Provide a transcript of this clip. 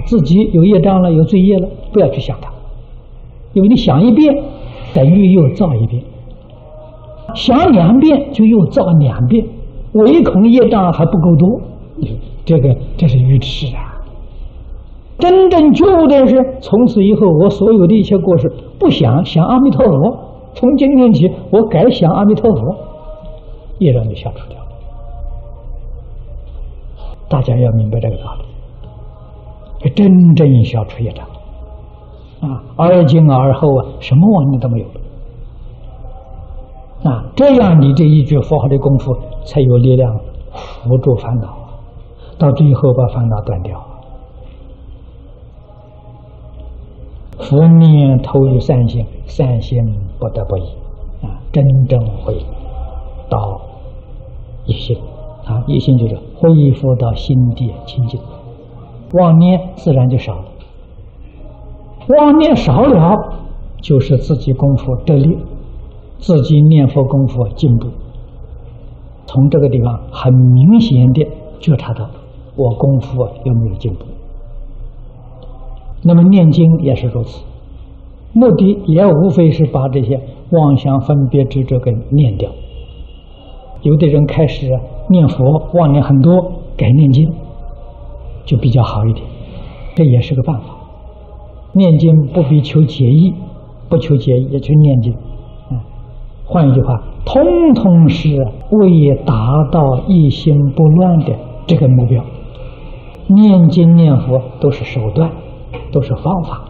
自己有业障了，有罪业了，不要去想它，因为你想一遍，等于又造一遍；想两遍，就又造两遍，唯恐业障还不够多。这个这是愚痴啊！真正觉悟的是，从此以后，我所有的一切过失，不想想阿弥陀佛。从今天起，我改想阿弥陀佛，业障就消除掉了。大家要明白这个道理，真正消除业障啊！而今而后啊，什么妄念都没有了啊！这样，你这一句佛号的功夫才有力量扶住烦恼，到最后把烦恼断掉。佛念投于三心，三心不得不依啊！真正会到一心。啊，一心就是恢复到心地清净，妄念自然就少了。妄念少了，就是自己功夫得力，自己念佛功夫进步。从这个地方很明显的觉察到，我功夫有没有进步。那么念经也是如此，目的也无非是把这些妄想分别执着给念掉。有的人开始。念佛妄念很多，改念经就比较好一点，这也是个办法。念经不必求解义，不求解义也去念经。嗯，换一句话，通通是为达到一心不乱的这个目标。念经念佛都是手段，都是方法。